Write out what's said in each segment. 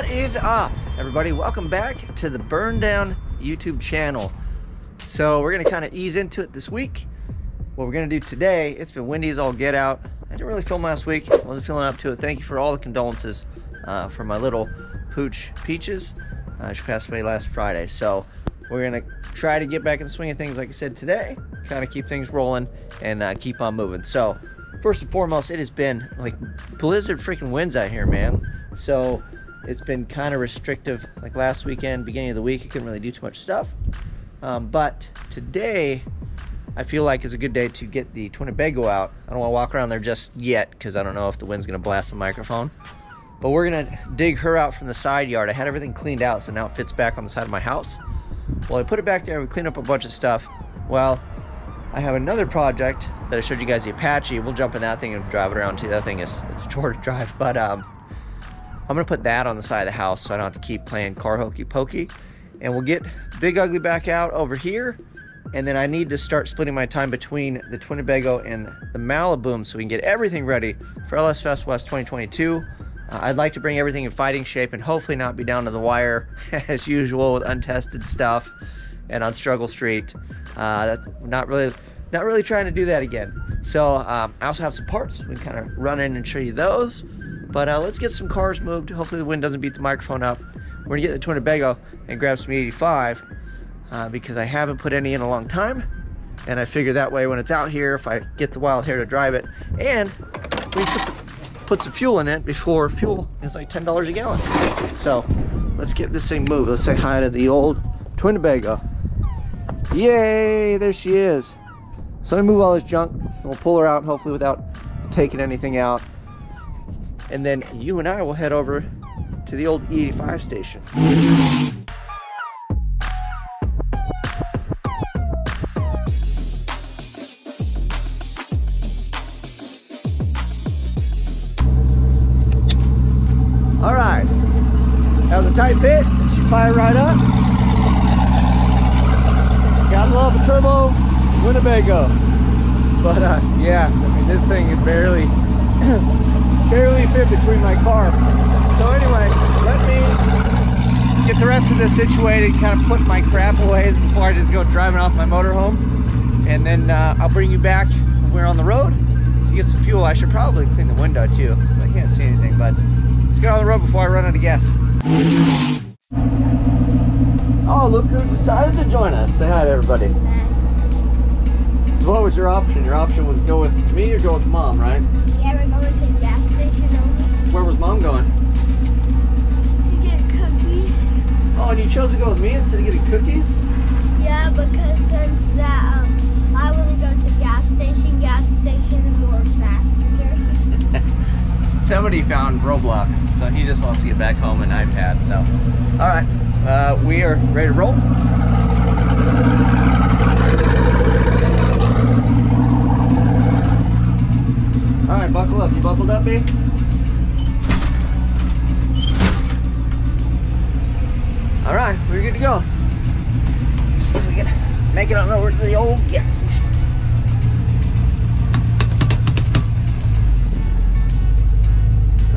What is up, everybody? Welcome back to the Burn Down YouTube channel. So we're gonna kind of ease into it this week. What we're gonna do today, it's been windy as all get out. I didn't really film last week, wasn't feeling up to it. Thank you for all the condolences uh, for my little pooch Peaches. Uh, she passed away last Friday. So we're gonna try to get back in the swing of things, like I said today, kind of keep things rolling and uh, keep on moving. So first and foremost, it has been like blizzard freaking winds out here, man. So it's been kind of restrictive. Like last weekend, beginning of the week, I couldn't really do too much stuff. Um, but today, I feel like is a good day to get the Twinnebago out. I don't want to walk around there just yet because I don't know if the wind's going to blast the microphone. But we're going to dig her out from the side yard. I had everything cleaned out, so now it fits back on the side of my house. Well, I put it back there. We clean up a bunch of stuff. Well, I have another project that I showed you guys, the Apache. We'll jump in that thing and drive it around too. That thing is, it's a chore to drive. But um, I'm gonna put that on the side of the house so I don't have to keep playing car hokey pokey. And we'll get Big Ugly back out over here. And then I need to start splitting my time between the Twinnebago and the Maliboom so we can get everything ready for LS Fest West 2022. Uh, I'd like to bring everything in fighting shape and hopefully not be down to the wire as usual with untested stuff and on Struggle Street. Uh, not really, not really trying to do that again. So um, I also have some parts. We can kind of run in and show you those. But uh, let's get some cars moved. Hopefully the wind doesn't beat the microphone up. We're gonna get the Twinnebago and grab some 85 uh, because I haven't put any in a long time. And I figure that way when it's out here, if I get the wild hair to drive it, and we put some, put some fuel in it before fuel is like $10 a gallon. So let's get this thing moved. Let's say hi to the old Twinnebago. Yay, there she is. So me move all this junk and we'll pull her out hopefully without taking anything out and then you and I will head over to the old E85 station. All right, that was a tight fit. She fired right up. Gotta love a turbo Winnebago. But uh, yeah, I mean, this thing is barely barely fit between my car. So anyway, let me get the rest of this situated, kind of put my crap away before I just go driving off my motorhome. And then uh, I'll bring you back when we're on the road to get some fuel. I should probably clean the window too, because I can't see anything, but let's get on the road before I run out of gas. Oh, look who decided to join us. Say hi to everybody. So what was your option? Your option was go with me or go with mom, right? Yeah, we're going to Where was mom going? to get cookies. Oh, and you chose to go with me instead of getting cookies? Yeah, because since that um, I want to go to gas station, gas station is more faster. Somebody found Roblox, so he just wants to get back home and iPad. So, all right, uh, we are ready to roll. All right, buckle up. You buckled up, B? Go. Let's see if we can make it on over to the old gas station.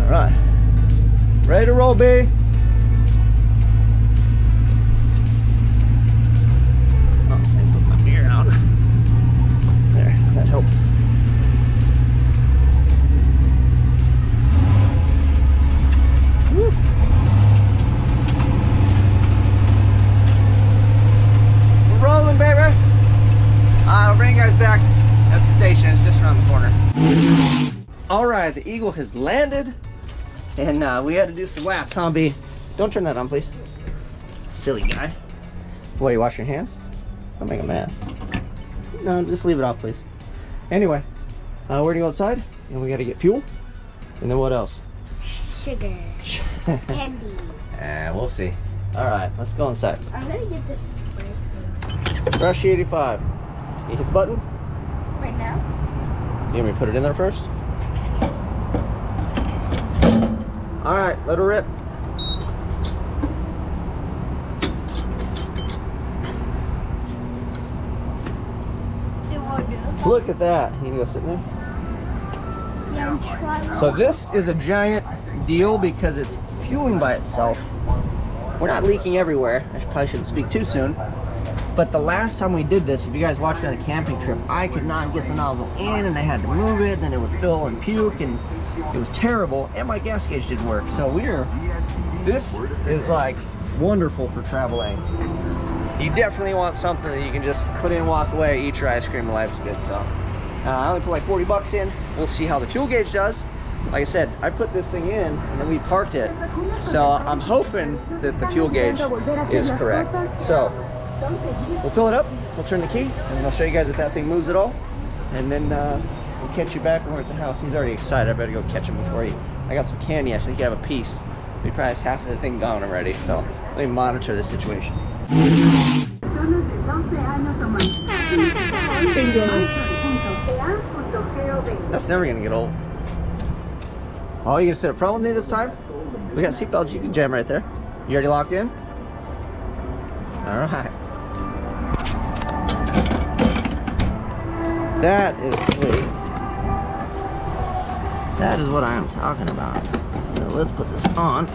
All right, ready to roll, B. the Eagle has landed, and uh, we had to do some laps, huh, B? Don't turn that on, please. Silly guy. Boy, you wash your hands? Don't make a mess. No, just leave it off, please. Anyway, uh, we're gonna go outside, and we gotta get fuel. And then what else? Sugar, candy. Uh, we'll see. All right, let's go inside. I'm gonna get this spray Brush 85. You hit the button. right now. You want me to put it in there first? All right, let her rip. Look at that. You go sit there. So this is a giant deal because it's fueling by itself. We're not leaking everywhere. I probably shouldn't speak too soon. But the last time we did this, if you guys watched me on the camping trip, I could not get the nozzle in and I had to move it, then it would fill and puke and it was terrible and my gas gauge didn't work. So we're, this is like wonderful for traveling. You definitely want something that you can just put in, walk away, eat your ice cream, life's good. So uh, I only put like 40 bucks in. We'll see how the fuel gauge does. Like I said, I put this thing in and then we parked it. So I'm hoping that the fuel gauge is correct. So we'll fill it up, we'll turn the key, and I'll show you guys if that thing moves at all. And then uh, we'll catch you back when we're at the house. He's already excited. I better go catch him before he... I got some candy. I think he have a piece. He probably has half of the thing gone already. So let me monitor the situation. That's never gonna get old. Oh, you gonna set a problem with me this time? We got seatbelts you can jam right there. You already locked in? All right. That is sweet. That is what I am talking about. So let's put this on.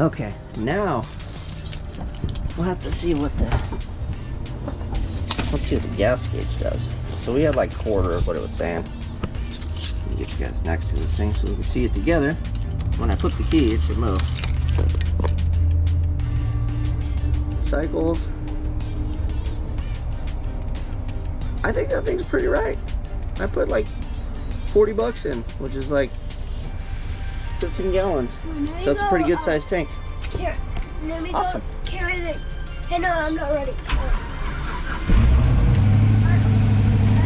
Okay, now we'll have to see what the let's see what the gas gauge does. So we had like quarter of what it was saying. Get you guys next to this thing so we can see it together. When I put the key, it should move. Cycles. I think that thing's pretty right. I put like 40 bucks in, which is like 15 gallons. So it's a pretty good sized tank. Here, let me Awesome. go carry the. Hey, no, I'm not ready. I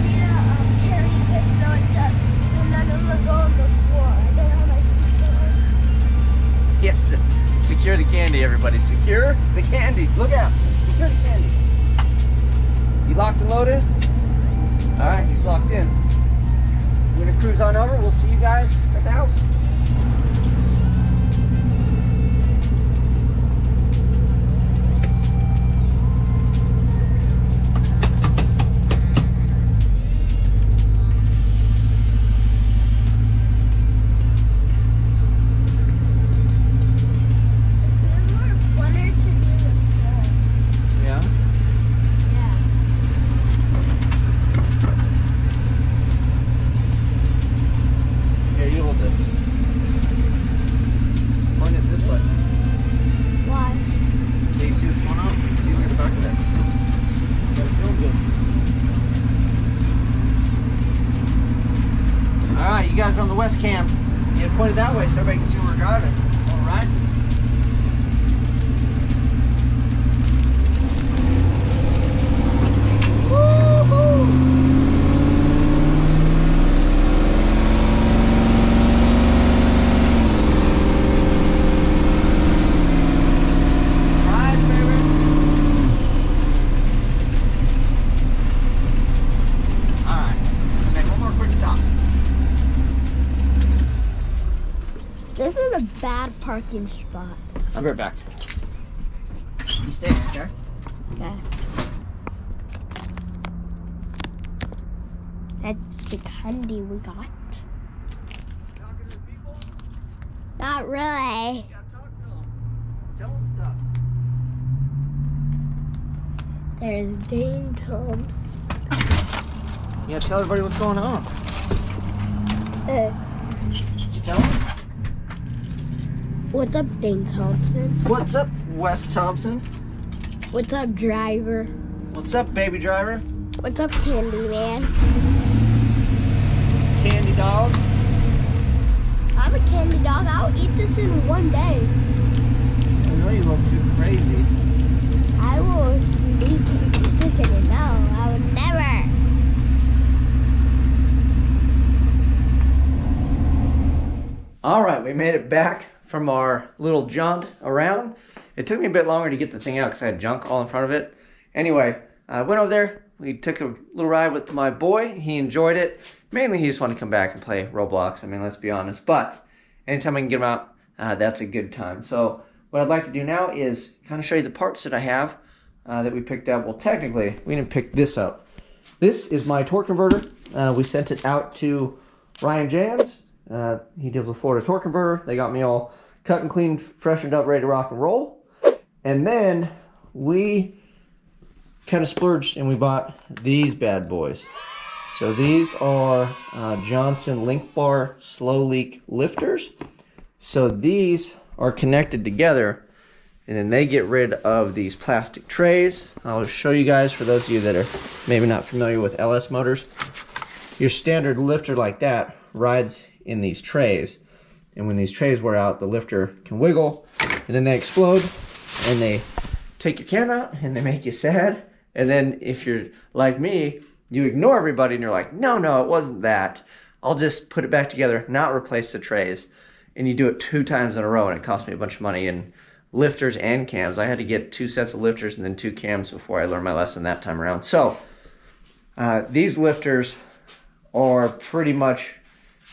need to um, carry this so it does, and then it will go on the floor. I don't have my shoes Yes, secure the candy, everybody. Secure the candy. Look out. Secure the candy. You locked and loaded? All right, he's locked in. We're gonna cruise on over. We'll see you guys at the house. Parking spot. I'll be right back. You stay in there. Okay. That's the candy we got. Talking to people? Not really. You gotta talk to them. Tell them stuff. There's Dane Toms. Yeah, tell everybody what's going on. Uh, what's up, Dane Thompson? What's up, Wes Thompson? What's up, driver? What's up, baby driver? What's up, Candy Man? Candy dog. I'm a candy dog. I'll eat this in one day. I know you look too crazy. I will sneak this in it. No, I would never. All right, we made it back from our little jaunt around. It took me a bit longer to get the thing out because I had junk all in front of it. Anyway, I went over there. We took a little ride with my boy. He enjoyed it. Mainly, he just wanted to come back and play Roblox. I mean, let's be honest. But anytime I can get him out, uh, that's a good time. So what I'd like to do now is kind of show you the parts that I have uh, that we picked up. Well, technically, we didn't pick this up. This is my torque converter. Uh, we sent it out to Ryan Jans. Uh, he deals with Florida Torque Converter. They got me all cut and cleaned, freshened up, ready to rock and roll. And then we kind of splurged and we bought these bad boys. So these are uh, Johnson link bar slow leak lifters. So these are connected together and then they get rid of these plastic trays. I'll show you guys for those of you that are maybe not familiar with LS motors. Your standard lifter like that rides in these trays. And when these trays wear out, the lifter can wiggle and then they explode and they take your cam out and they make you sad. And then if you're like me, you ignore everybody and you're like, no, no, it wasn't that. I'll just put it back together, not replace the trays. And you do it two times in a row and it cost me a bunch of money in lifters and cams. I had to get two sets of lifters and then two cams before I learned my lesson that time around. So uh, these lifters are pretty much,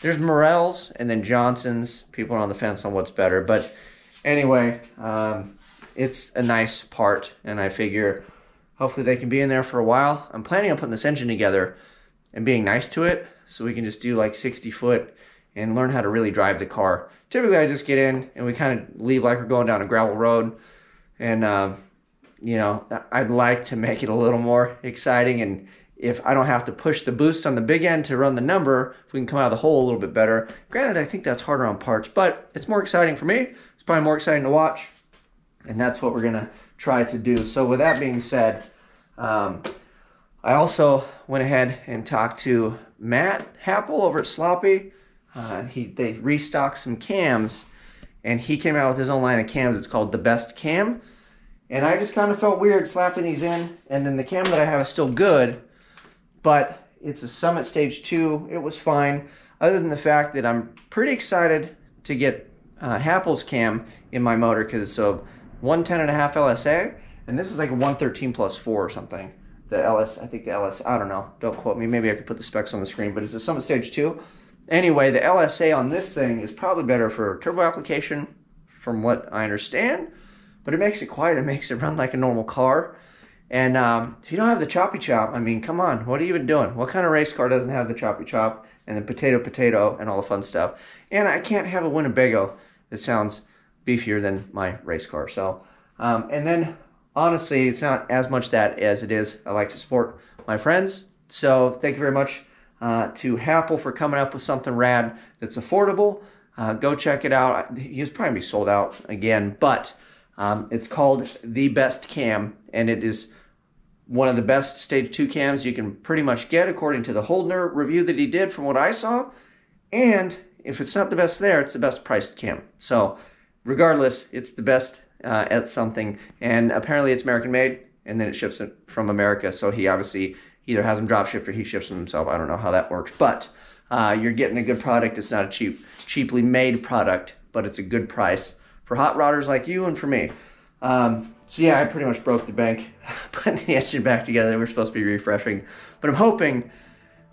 there's Morels and then Johnson's. People are on the fence on what's better. But anyway, um, it's a nice part and I figure hopefully they can be in there for a while. I'm planning on putting this engine together and being nice to it so we can just do like 60 foot and learn how to really drive the car. Typically I just get in and we kind of leave like we're going down a gravel road and uh, you know I'd like to make it a little more exciting and if I don't have to push the boost on the big end to run the number, if we can come out of the hole a little bit better. Granted, I think that's harder on parts, but it's more exciting for me. It's probably more exciting to watch and that's what we're gonna try to do. So with that being said, um, I also went ahead and talked to Matt Happel over at Sloppy. Uh, he they restocked some cams, and he came out with his own line of cams. It's called the Best Cam, and I just kind of felt weird slapping these in. And then the cam that I have is still good, but it's a Summit Stage Two. It was fine, other than the fact that I'm pretty excited to get uh, Happel's cam in my motor because it's a 110 and a half LSA, and this is like a 113 plus four or something. The LS, I think the LS, I don't know, don't quote me. Maybe I could put the specs on the screen, but it's a Summit Stage 2. Anyway, the LSA on this thing is probably better for turbo application, from what I understand, but it makes it quiet. It makes it run like a normal car. And um, if you don't have the choppy chop, I mean, come on, what are you even doing? What kind of race car doesn't have the choppy chop and the potato potato and all the fun stuff? And I can't have a Winnebago that sounds beefier than my race car. So, um, and then honestly, it's not as much that as it is. I like to support my friends. So thank you very much uh, to Happel for coming up with something rad that's affordable. Uh, go check it out. He's probably be sold out again, but um, it's called the Best Cam, and it is one of the best Stage 2 cams you can pretty much get according to the Holdener review that he did from what I saw. And if it's not the best there, it's the best priced cam. So regardless, it's the best uh, at something. And apparently it's American made, and then it ships it from America. So he obviously either has them drop shipped or he ships them himself. I don't know how that works, but uh, you're getting a good product. It's not a cheap, cheaply made product, but it's a good price for hot rodders like you and for me. Um, so yeah, I pretty much broke the bank putting the engine back together. We're supposed to be refreshing, but I'm hoping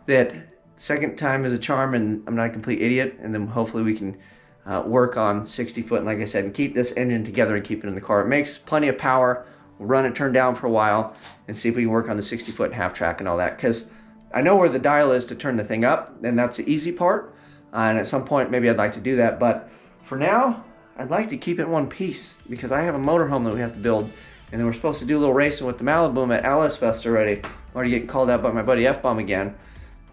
that second time is a charm and I'm not a complete idiot, and then hopefully we can uh, work on 60 foot, and like I said, and keep this engine together and keep it in the car. It makes plenty of power. We'll run it turned down for a while and see if we can work on the 60 foot half track and all that. Because I know where the dial is to turn the thing up, and that's the easy part. Uh, and at some point, maybe I'd like to do that. But for now, I'd like to keep it one piece because I have a motorhome that we have to build. And then we're supposed to do a little racing with the Maliboom at LS Fest already. I'm already getting called out by my buddy F-Bomb again.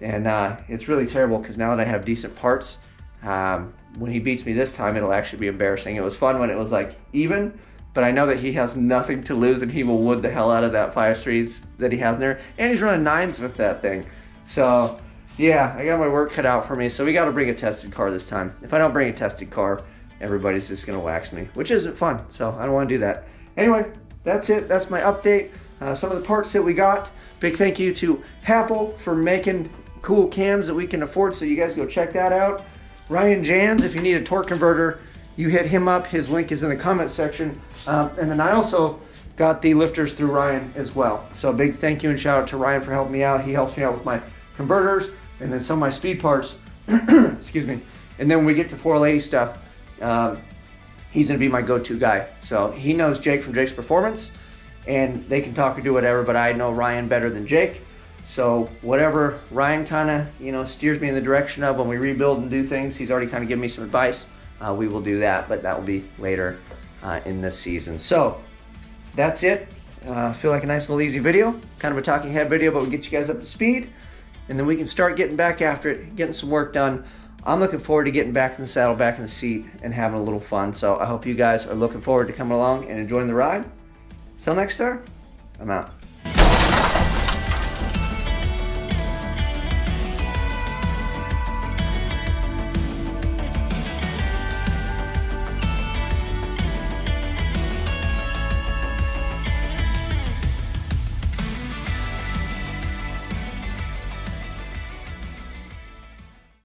And uh, it's really terrible because now that I have decent parts, um, when he beats me this time, it'll actually be embarrassing. It was fun when it was like even, but I know that he has nothing to lose and he will wood the hell out of that five streets that he has in there. And he's running nines with that thing. So yeah, I got my work cut out for me. So we got to bring a tested car this time. If I don't bring a tested car, everybody's just gonna wax me, which isn't fun. So I don't want to do that. Anyway, that's it. That's my update. Uh, some of the parts that we got. Big thank you to Happel for making cool cams that we can afford. So you guys go check that out. Ryan Jans, if you need a torque converter, you hit him up. His link is in the comment section. Um, and then I also got the lifters through Ryan as well. So big thank you and shout out to Ryan for helping me out. He helps me out with my converters and then some of my speed parts. Excuse me. And then when we get to 480 stuff, um, he's gonna be my go-to guy. So he knows Jake from Jake's Performance and they can talk or do whatever, but I know Ryan better than Jake. So whatever Ryan kind of, you know, steers me in the direction of when we rebuild and do things, he's already kind of given me some advice. Uh, we will do that, but that will be later uh, in this season. So that's it. Uh, feel like a nice little easy video, kind of a talking head video, but we get you guys up to speed, and then we can start getting back after it, getting some work done. I'm looking forward to getting back in the saddle, back in the seat, and having a little fun. So I hope you guys are looking forward to coming along and enjoying the ride. Till next time, I'm out.